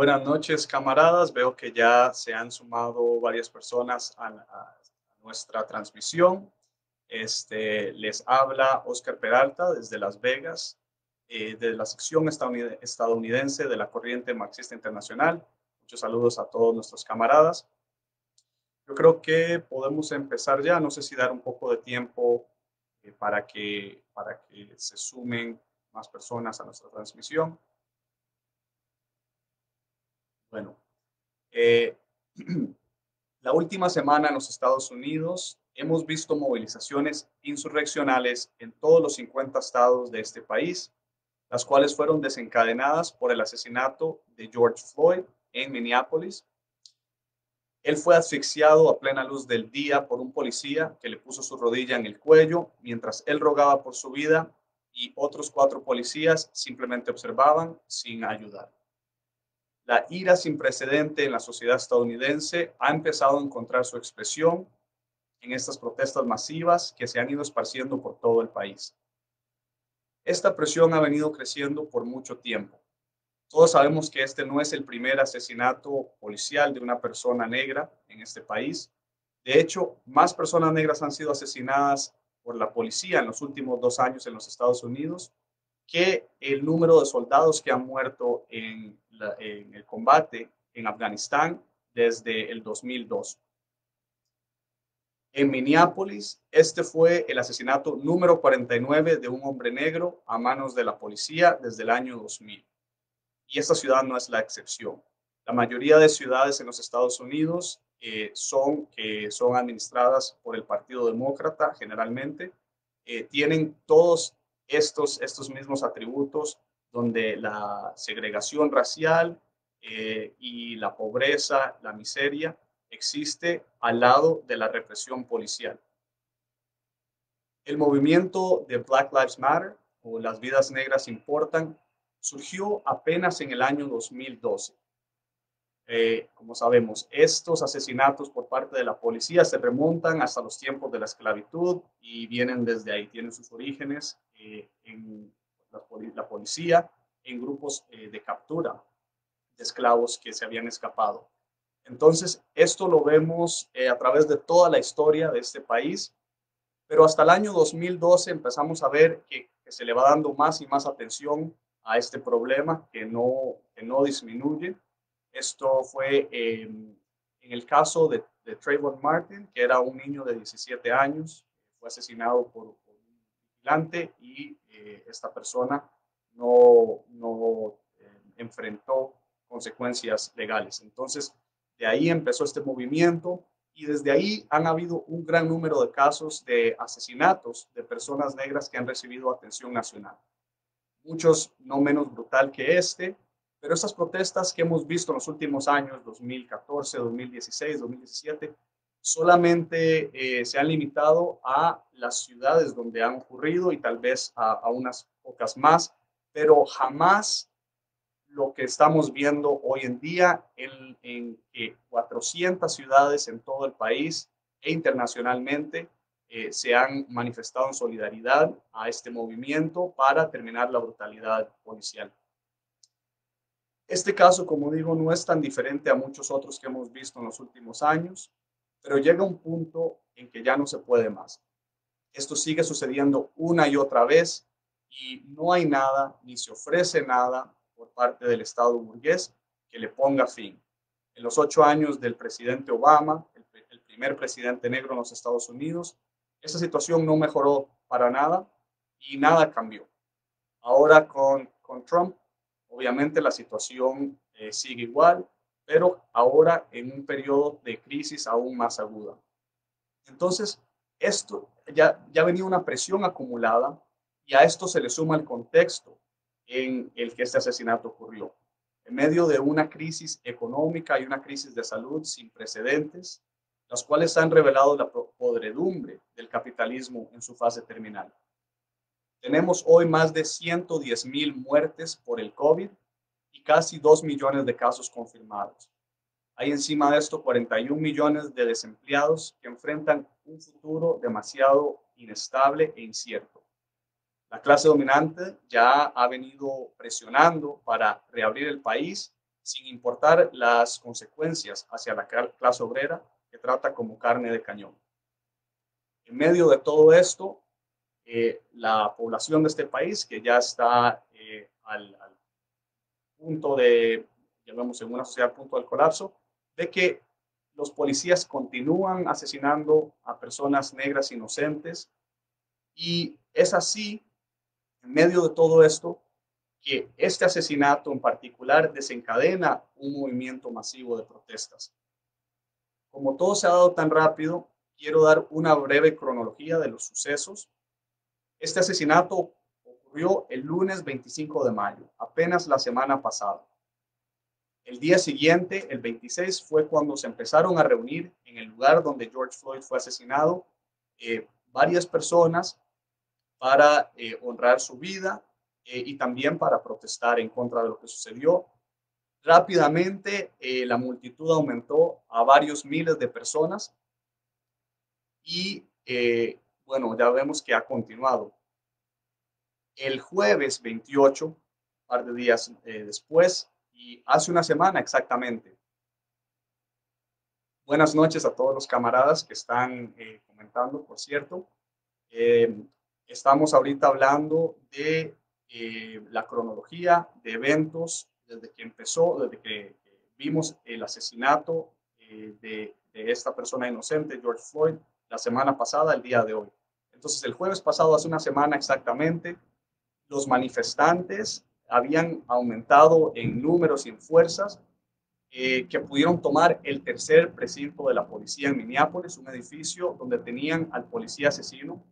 Buenas noches, camaradas. Veo que ya se han sumado varias personas a, a nuestra transmisión. Este, les habla Oscar Peralta desde Las Vegas, eh, de la sección estadounidense de la Corriente Marxista Internacional. Muchos saludos a todos nuestros camaradas. Yo creo que podemos empezar ya. No sé si dar un poco de tiempo eh, para, que, para que se sumen más personas a nuestra transmisión. Bueno, eh, la última semana en los Estados Unidos hemos visto movilizaciones insurreccionales en todos los 50 estados de este país, las cuales fueron desencadenadas por el asesinato de George Floyd en Minneapolis. Él fue asfixiado a plena luz del día por un policía que le puso su rodilla en el cuello mientras él rogaba por su vida y otros cuatro policías simplemente observaban sin ayudar. La ira sin precedente en la sociedad estadounidense ha empezado a encontrar su expresión en estas protestas masivas que se han ido esparciendo por todo el país. Esta presión ha venido creciendo por mucho tiempo. Todos sabemos que este no es el primer asesinato policial de una persona negra en este país. De hecho, más personas negras han sido asesinadas por la policía en los últimos dos años en los Estados Unidos que el número de soldados que han muerto en, el combate en Afganistán desde el 2002. En Minneapolis, este fue el asesinato número 49 de un hombre negro a manos de la policía desde el año 2000. Y esta ciudad no es la excepción. La mayoría de ciudades en los Estados Unidos eh, son, son administradas por el Partido Demócrata generalmente, eh, tienen todos estos, estos mismos atributos donde la segregación racial eh, y la pobreza, la miseria, existe al lado de la represión policial. El movimiento de Black Lives Matter o Las vidas negras importan surgió apenas en el año 2012. Eh, como sabemos, estos asesinatos por parte de la policía se remontan hasta los tiempos de la esclavitud y vienen desde ahí, tienen sus orígenes eh, en la, policía, en grupos eh, de captura de esclavos que se habían escapado. Entonces, esto lo vemos eh, a través de toda la historia de este país, pero hasta el año 2012 empezamos a ver que, se le va dando más y más atención a este problema que no, que no disminuye. Esto fue em, en el caso de, de, Trayvon Martin, que era un niño de 17 años, fue asesinado por, un vigilante y eh, esta persona no, no eh, enfrentó consecuencias legales. Entonces, de ahí empezó este movimiento y desde ahí han habido un gran número de casos de asesinatos de personas negras que han recibido atención nacional. Muchos no menos brutal que este, pero estas protestas que hemos visto en los últimos años, 2014, 2016, 2017, solamente eh, se han limitado a las ciudades donde han ocurrido y tal vez a, a unas pocas más, pero jamás lo que estamos viendo hoy en día en, en 400 ciudades en todo el país e internacionalmente eh, se han manifestado en solidaridad a este movimiento para terminar la brutalidad policial. Este caso, como digo, no es tan diferente a muchos otros que hemos visto en los últimos años, pero llega un punto en que ya no se puede más. Esto sigue sucediendo una y otra vez y no hay nada, ni se ofrece nada por parte del Estado burgués que le ponga fin. En los ocho años del presidente Obama, el, primer presidente negro en los Estados Unidos, esa situación no mejoró para nada y nada cambió. Ahora con, Trump, obviamente la situación eh, sigue igual, pero ahora en un periodo de crisis aún más aguda. Entonces, esto ya, ya venía una presión acumulada y a esto se le suma el contexto en el que este asesinato ocurrió. En medio de una crisis económica y una crisis de salud sin precedentes, las cuales han revelado la podredumbre del capitalismo en su fase terminal. Tenemos hoy más de 110 mil muertes por el COVID y casi 2 millones de casos confirmados. Hay encima de esto 41 millones de desempleados que enfrentan un futuro demasiado inestable e incierto. La clase dominante ya ha venido presionando para reabrir el país sin importar las consecuencias hacia la clase obrera que trata como carne de cañón. En medio de todo esto, eh, la población de este país, que ya está eh, al, punto de, llamamos en una sociedad punto del colapso, ve que los policías continúan asesinando a personas negras inocentes y es así, en medio de todo esto, que este asesinato en particular desencadena un movimiento masivo de protestas. Como todo se ha dado tan rápido, quiero dar una breve cronología de los sucesos. Este asesinato ocurrió el lunes 25 de mayo, apenas la semana pasada. El día siguiente, el 26, fue cuando se empezaron a reunir en el lugar donde George Floyd fue asesinado eh, varias personas para eh, honrar su vida eh, y también para protestar en contra de lo que sucedió. Rápidamente la multitud aumentó a varios miles de personas y bueno, ya vemos que ha continuado. El jueves 28, un par de días después, y hace una semana exactamente. Buenas noches a todos los camaradas que están eh, comentando, por cierto. Eh, estamos ahorita hablando de eh, la cronología de eventos desde que empezó, desde que vimos el asesinato de, de esta persona inocente, George Floyd, la semana pasada, el día de hoy. Entonces, el jueves pasado, hace una semana exactamente, los manifestantes habían aumentado en números y en fuerzas, eh, que pudieron tomar el tercer precinto de la policía en Minneapolis, un edificio donde tenían al policía asesino.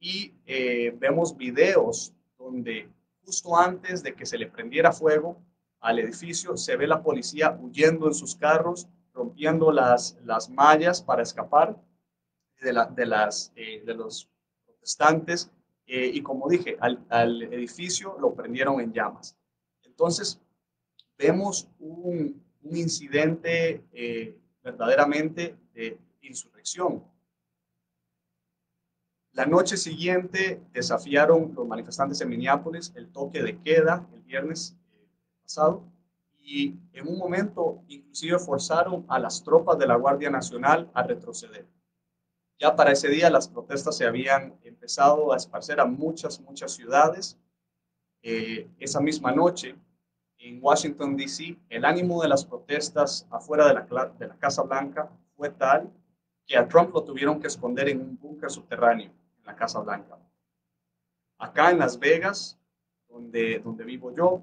Y eh, vemos videos donde justo antes de que se le prendiera fuego al edificio, se ve la policía huyendo en sus carros, rompiendo las, las mallas para escapar de, la, de, las, eh, de los protestantes eh, y como dije, al, edificio lo prendieron en llamas. Entonces, vemos un, incidente eh, verdaderamente de insurrección. La noche siguiente desafiaron los manifestantes en Minneapolis el toque de queda el viernes pasado y en un momento inclusive forzaron a las tropas de la Guardia Nacional a retroceder. Ya para ese día las protestas se habían empezado a esparcer a muchas, muchas ciudades. Eh, esa misma noche, en Washington, D.C., el ánimo de las protestas afuera de la, de la Casa Blanca fue tal que a Trump lo tuvieron que esconder en un búnker subterráneo en la Casa Blanca. Acá en Las Vegas, donde, donde vivo yo,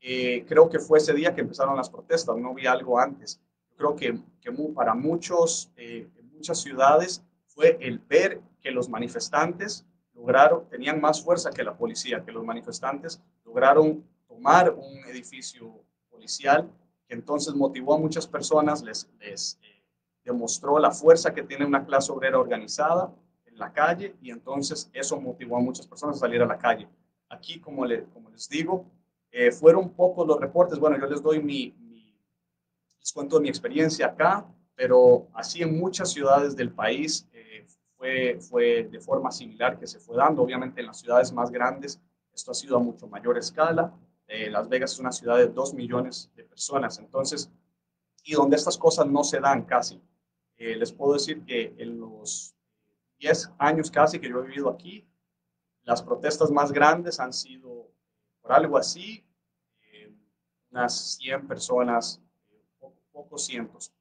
eh, creo que fue ese día que empezaron las protestas, no vi algo antes. creo que, que para muchos, eh, muchas ciudades fue el ver que los manifestantes lograron, tenían más fuerza que la policía, que los manifestantes lograron tomar un edificio policial que entonces motivó a muchas personas, les, les eh, demostró la fuerza que tiene una clase obrera organizada en la calle y entonces eso motivó a muchas personas a salir a la calle. Aquí, como, le, como les digo, eh, fueron pocos los reportes. Bueno, yo les doy mi, les cuento mi experiencia acá, pero así en muchas ciudades del país fue, fue de forma similar que se fue dando. Obviamente en las ciudades más grandes esto ha sido a mucho mayor escala. Eh, Las Vegas es una ciudad de 2 millones de personas, entonces, y donde estas cosas no se dan casi. Eh, les puedo decir que en los 10 años casi que yo he vivido aquí, las protestas más grandes han sido por algo así, eh, unas 100 personas, pocos cientos.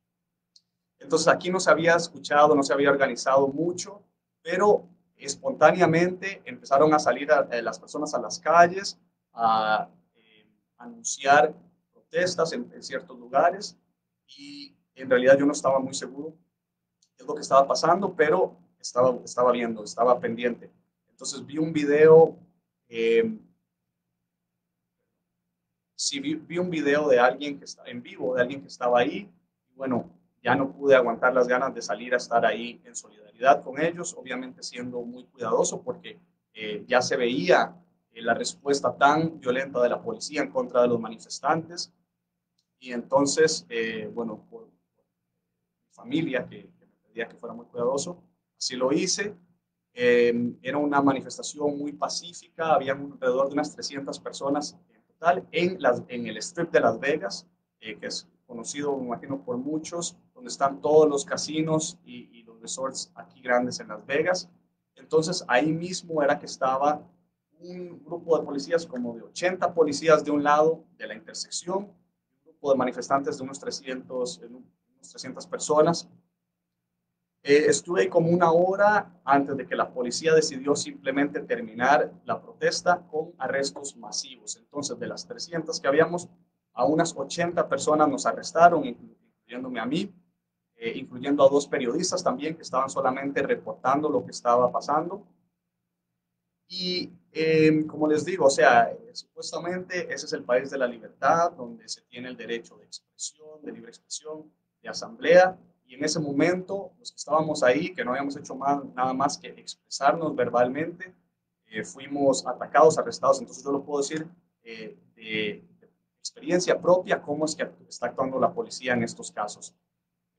Entonces aquí no se había escuchado, no se había organizado mucho, pero espontáneamente empezaron a salir eh, las personas a las calles a eh, anunciar protestas en, ciertos lugares y en realidad yo no estaba muy seguro de lo que estaba pasando, pero estaba, estaba viendo, estaba pendiente. Entonces vi un video, eh, sí vi, vi, un video de alguien que está en vivo, de alguien que estaba ahí. Y bueno, ya no pude aguantar las ganas de salir a estar ahí en solidaridad con ellos, obviamente siendo muy cuidadoso porque eh, ya se veía eh, la respuesta tan violenta de la policía en contra de los manifestantes. Y entonces, eh, bueno, por, mi familia que, que, me pedía que fuera muy cuidadoso, así lo hice. era una manifestación muy pacífica, había alrededor de unas 300 personas en total en, las, en el strip de Las Vegas, que es conocido, me imagino, por muchos, donde están todos los casinos y, y los resorts aquí grandes en Las Vegas. Entonces ahí mismo era que estaba un grupo de policías, como de 80 policías de un lado de la intersección, un grupo de manifestantes de unos 300, unos 300 personas. Eh, estuve ahí como una hora antes de que la policía decidió simplemente terminar la protesta con arrestos masivos. Entonces, de las 300 que habíamos, a unas 80 personas nos arrestaron, incluyéndome a mí, eh, incluyendo a dos periodistas también que estaban solamente reportando lo que estaba pasando. Y em, como les digo, o sea, supuestamente ese es el país de la libertad, donde se tiene el derecho de expresión, de libre expresión, de asamblea. Y en ese momento, los que estábamos ahí, que no habíamos hecho más, nada más que expresarnos verbalmente, eh, fuimos atacados, arrestados. Entonces yo lo puedo decir eh, de, experiencia propia, cómo es que está actuando la policía en estos casos.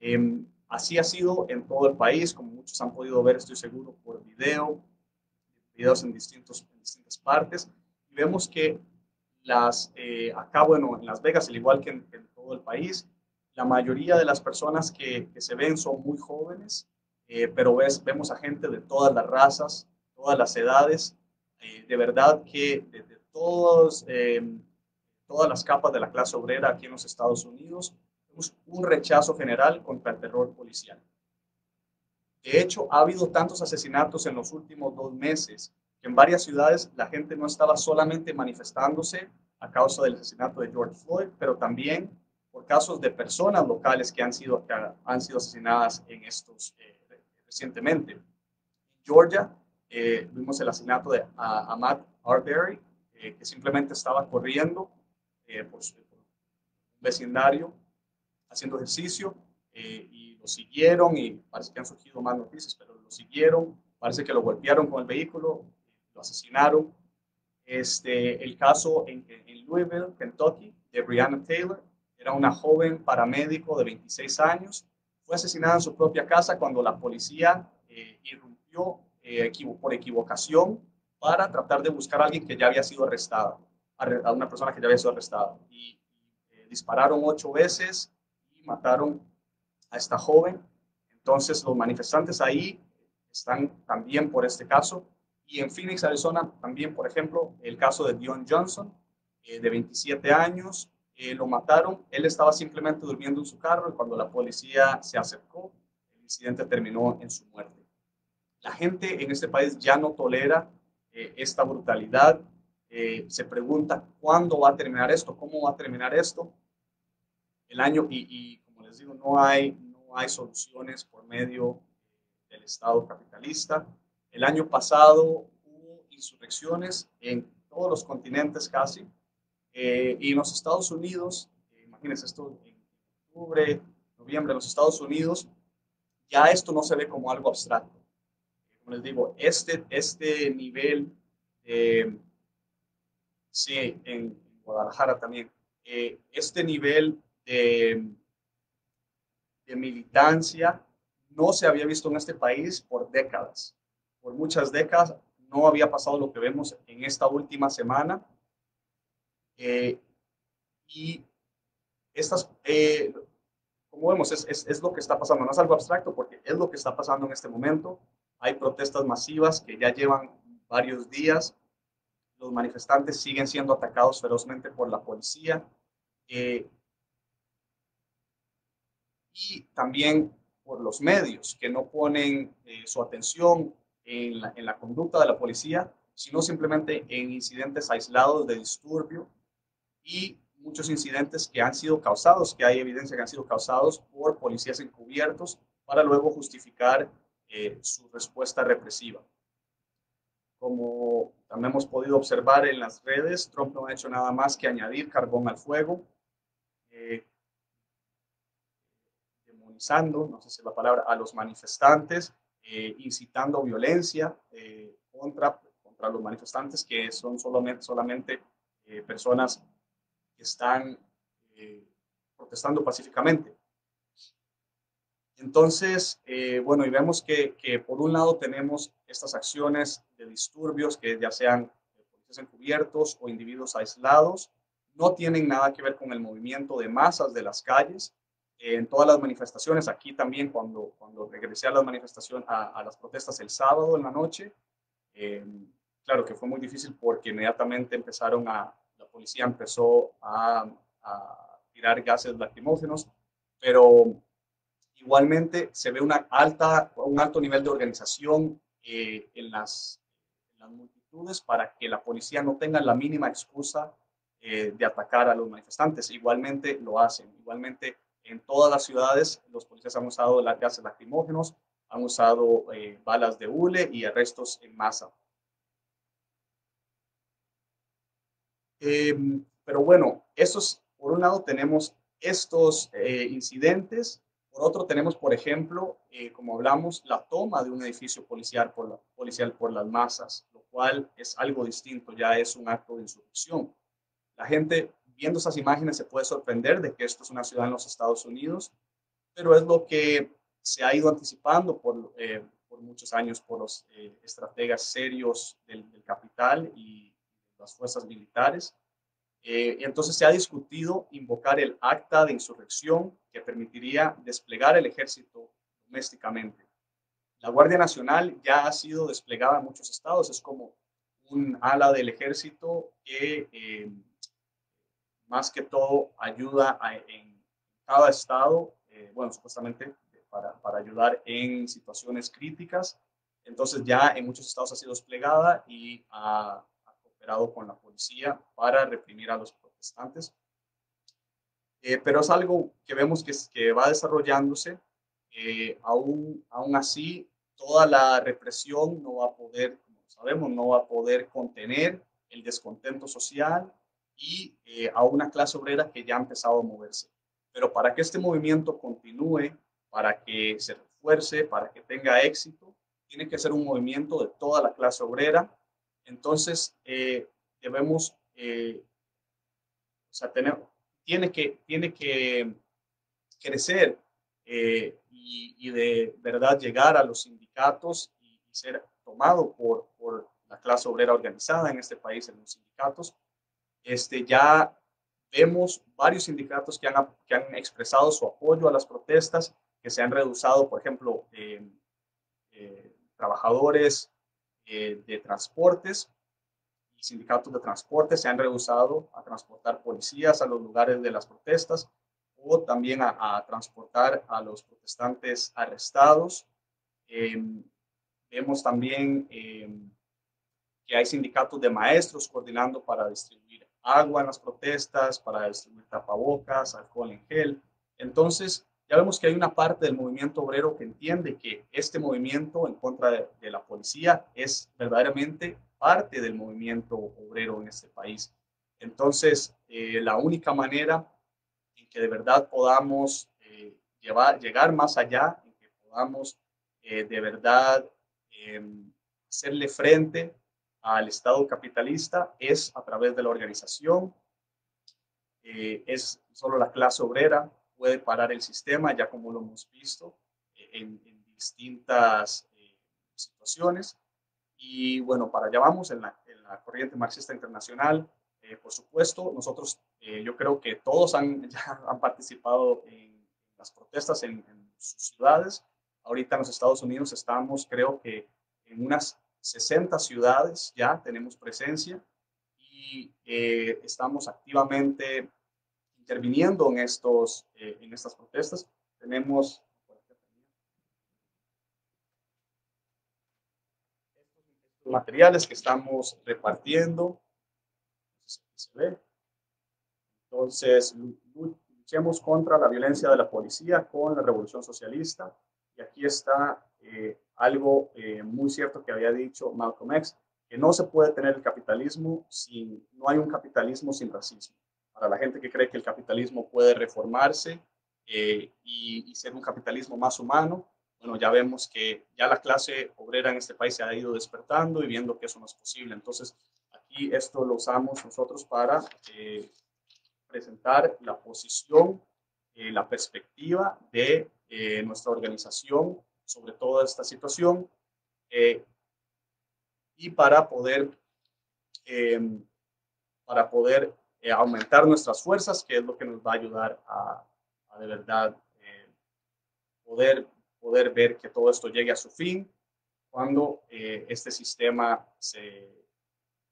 Em, así ha sido en todo el país, como muchos han podido ver, estoy seguro, por video, videos en, distintos, en distintas partes. Y vemos que las, eh, acá, bueno, en Las Vegas, al igual que en, todo el país, la mayoría de las personas que, se ven son muy jóvenes, eh, pero ves, vemos a gente de todas las razas, todas las edades, eh, de verdad que de, todos, em, todas las capas de la clase obrera aquí en los Estados Unidos, un rechazo general contra el terror policial. De hecho, ha habido tantos asesinatos en los últimos dos meses que en varias ciudades la gente no estaba solamente manifestándose a causa del asesinato de George Floyd, pero también por casos de personas locales que han sido, han sido asesinadas en estos eh, recientemente. En Georgia eh, vimos el asesinato de Ahmad Arbery, eh, que simplemente estaba corriendo por, su, vecindario haciendo ejercicio y lo siguieron y parece que han surgido más noticias, pero lo siguieron, parece que lo golpearon con el vehículo, lo asesinaron. Este, el caso en, en Louisville, Kentucky, de Brianna Taylor, era una joven paramédico de 26 años, fue asesinada en su propia casa cuando la policía eh, irrumpió eh, por equivocación para tratar de buscar a alguien que ya había sido arrestada, a una persona que ya había sido arrestada. Y eh, dispararon ocho veces mataron a esta joven. Entonces los manifestantes ahí están también por este caso. Y en Phoenix, Arizona, también, por ejemplo, el caso de Dion Johnson, eh, de 27 años, eh, lo mataron. Él estaba simplemente durmiendo en su carro y cuando la policía se acercó, el incidente terminó en su muerte. La gente en este país ya no tolera eh, esta brutalidad. se pregunta cuándo va a terminar esto, cómo va a terminar esto. El año, y, y les digo, no hay, no hay soluciones por medio del Estado capitalista. El año pasado hubo insurrecciones en todos los continentes casi, eh, y en los Estados Unidos, eh, imagínense esto en octubre, noviembre, en los Estados Unidos, ya esto no se ve como algo abstracto. Como les digo, este, este nivel, sí, en Guadalajara también, eh, este nivel de militancia no se había visto en este país por décadas. Por muchas décadas no había pasado lo que vemos en esta última semana. Eh, y estas, eh, como vemos, es, es, es, lo que está pasando. No es algo abstracto porque es lo que está pasando en este momento. Hay protestas masivas que ya llevan varios días. Los manifestantes siguen siendo atacados ferozmente por la policía. Eh, y también por los medios que no ponen eh, su atención en la, en la conducta de la policía, sino simplemente en incidentes aislados de disturbio y muchos incidentes que han sido causados, que hay evidencia que han sido causados por policías encubiertos para luego justificar eh, su respuesta represiva. Como también hemos podido observar en las redes, Trump no ha hecho nada más que añadir carbón al fuego, eh, no sé si es la palabra, a los manifestantes, eh, incitando violencia eh, contra, contra los manifestantes que son solamente, solamente eh, personas que están protestando pacíficamente. Entonces, bueno, y vemos que, que, por un lado tenemos estas acciones de disturbios que ya sean policías encubiertos o individuos aislados, no tienen nada que ver con el movimiento de masas de las calles. En todas las manifestaciones, aquí también cuando, cuando regresé a las manifestaciones, a, las protestas el sábado en la noche, eh, claro que fue muy difícil porque inmediatamente empezaron a, la policía empezó a, tirar gases lacrimógenos, pero igualmente se ve una alta, un alto nivel de organización eh, en, las, en las multitudes para que la policía no tenga la mínima excusa eh, de atacar a los manifestantes. Igualmente lo hacen. Igualmente en todas las ciudades los policías han usado gases lacrimógenos, han usado eh, balas de hule y arrestos en masa. Em, pero bueno, esos, por un lado tenemos estos eh, incidentes, por otro tenemos, por ejemplo, como hablamos, la toma de un edificio policial por, policial por las masas, lo cual es algo distinto, ya es un acto de insurrección. La gente viendo esas imágenes se puede sorprender de que esto es una ciudad en los Estados Unidos, pero es lo que se ha ido anticipando por, eh, por muchos años por los eh, estrategas serios del, capital y las fuerzas militares. Eh, entonces se ha discutido invocar el acta de insurrección que permitiría desplegar el ejército domésticamente. La Guardia Nacional ya ha sido desplegada en muchos estados, es como un ala del ejército que más que todo ayuda en cada estado, eh, bueno, supuestamente para, para, ayudar en situaciones críticas. Entonces ya en muchos estados ha sido desplegada y ha, cooperado con la policía para reprimir a los protestantes. Eh, pero es algo que vemos que, que va desarrollándose. Eh, aún, aún así, toda la represión no va a poder, como sabemos, no va a poder contener el descontento social y eh, a una clase obrera que ya ha empezado a moverse. Pero para que este movimiento continúe, para que se refuerce, para que tenga éxito, tiene que ser un movimiento de toda la clase obrera. Entonces, eh, debemos, eh, o sea, tener, tiene, que, tiene que crecer y, y, de verdad llegar a los sindicatos y, y ser tomado por, por la clase obrera organizada en este país, en los sindicatos, este, ya vemos varios sindicatos que han, que han expresado su apoyo a las protestas, que se han reducido, por ejemplo, eh, trabajadores eh, de transportes y sindicatos de transporte se han rehusado a transportar policías a los lugares de las protestas o también a, transportar a los protestantes arrestados. Em, vemos también em, que hay sindicatos de maestros coordinando para distribuir agua en las protestas, para distribuir tapabocas, alcohol en gel. Entonces, ya vemos que hay una parte del movimiento obrero que entiende que este movimiento en contra de, la policía es verdaderamente parte del movimiento obrero en este país. Entonces, eh, la única manera en que de verdad podamos eh, llevar, llegar más allá, en que podamos eh, de verdad em, hacerle frente al Estado capitalista es a través de la organización. Eh, es solo la clase obrera puede parar el sistema, ya como lo hemos visto eh, en, distintas eh, situaciones. Y bueno, para allá vamos en la, corriente marxista internacional. por supuesto, nosotros, yo creo que todos han, ya han participado en las protestas en, en sus ciudades. Ahorita en los Estados Unidos estamos, creo que en unas 60 ciudades ya tenemos presencia y eh, estamos activamente interviniendo en, estos, eh, en estas protestas. Tenemos materiales que estamos repartiendo. Entonces, luchemos contra la violencia de la policía con la revolución socialista. Y aquí está eh, algo eh, muy cierto que había dicho Malcolm X, que no se puede tener el capitalismo sin, no hay un capitalismo sin racismo. Para la gente que cree que el capitalismo puede reformarse eh, y, ser un capitalismo más humano, bueno, ya vemos que ya la clase obrera en este país se ha ido despertando y viendo que eso no es posible. Entonces, aquí esto lo usamos nosotros para eh, presentar la posición, la perspectiva de nuestra organización sobre toda esta situación eh, y para poder, em, para poder eh, aumentar nuestras fuerzas, que es lo que nos va a ayudar a, de verdad eh, poder, poder ver que todo esto llegue a su fin cuando este sistema se,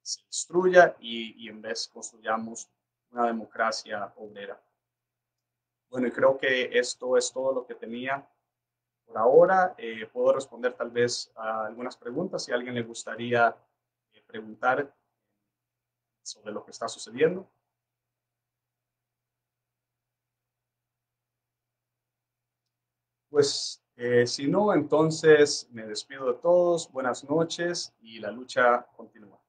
se destruya y, y, en vez construyamos una democracia obrera. Bueno, creo que esto es todo lo que tenía por ahora. puedo responder tal vez a algunas preguntas si a alguien le gustaría preguntar sobre lo que está sucediendo. Pues eh, si no, entonces me despido de todos. Buenas noches y la lucha continúa.